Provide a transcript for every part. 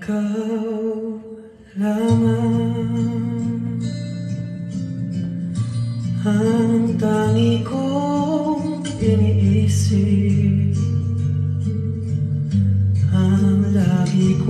Ikaw lamang Ang tangi kong iniisip. Ang lagi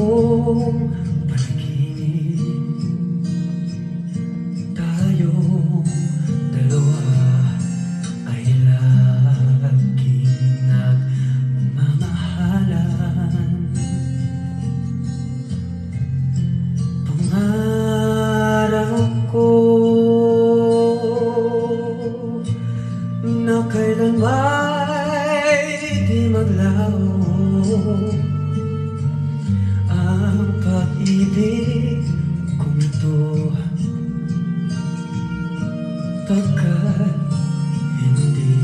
may di maglaho. Ang pag-ibig kong ito Pagkat hindi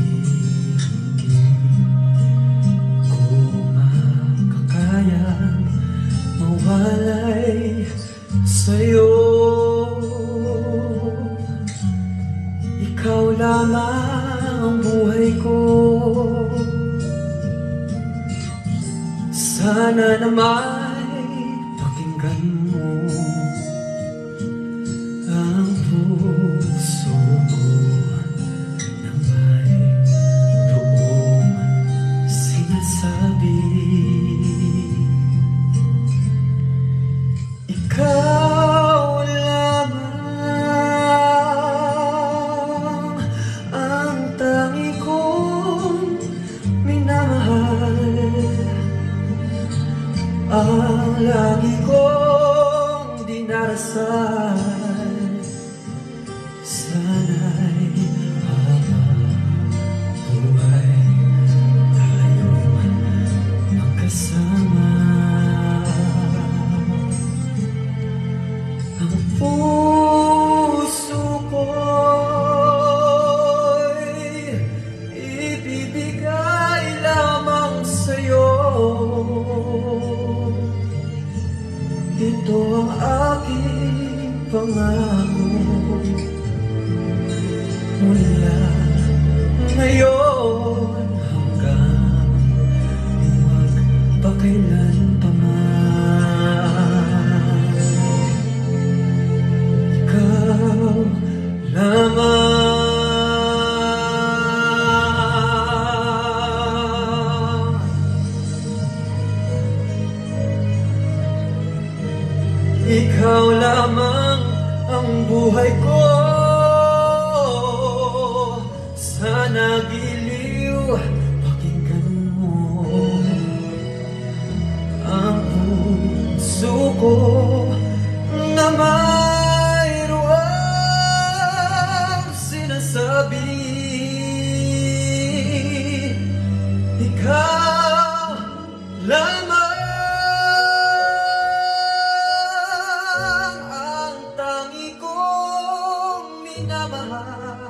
ko makakayang mawalay sa'yo. Ikaw lamang ang buhay ko. Sana naman lagi kong dinarasal pangako Mula ngayon hanggang magpakailan pa man ikaw lamang Ikaw lamang ang buhay ko. Sana giliw pakinggan mo Ang puso ko na mayroong sinasabi. Ikaw minamahal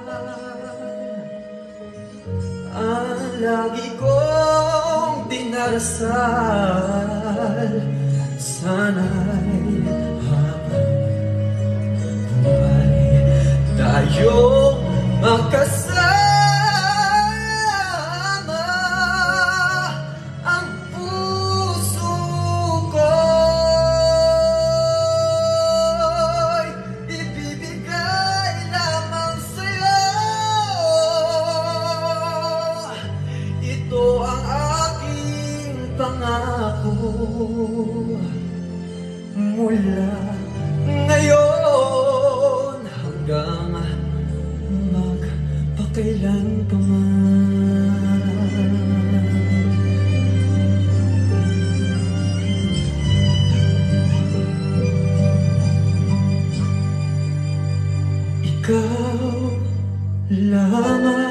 Ang lagi kong dinarasal pangako Mula ngayon hanggang magpakailan pa man. Ikaw lamang